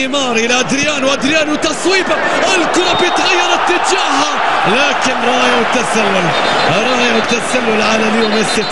نيمار إلى ادريانو ادريانو تصويبه الكرة بيتغير اتجاهها. لكن راية التسلل راية التسلل على ليو ميسي